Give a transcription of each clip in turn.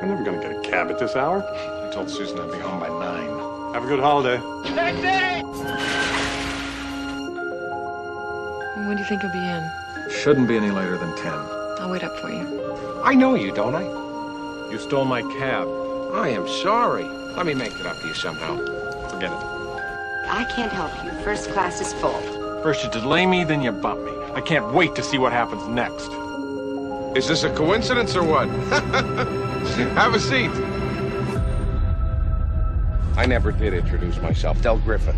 We're never gonna get a cab at this hour. I told Susan I'd be home by nine. Have a good holiday. When do you think you'll be in? Shouldn't be any later than ten. I'll wait up for you. I know you, don't I? You stole my cab. I am sorry. Let me make it up to you somehow. Forget it. I can't help you. First class is full. First you delay me, then you bump me. I can't wait to see what happens next. Is this a coincidence or what? Have a seat. I never did introduce myself. Del Griffith.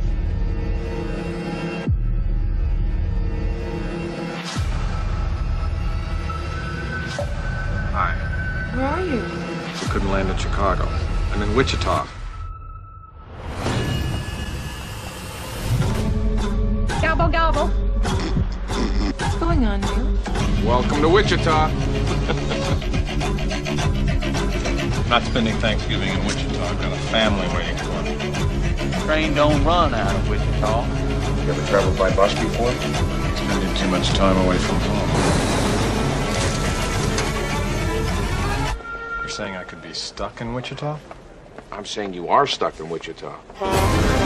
Hi. Where are you? We couldn't land in Chicago. I'm in Wichita. Gobble, gobble. What's going on, Neil? Welcome to Wichita. Not spending Thanksgiving in Wichita. I've got a family waiting for me. Train don't run out of Wichita. You ever traveled by bus before? Spending too much time away from home. You're saying I could be stuck in Wichita? I'm saying you are stuck in Wichita.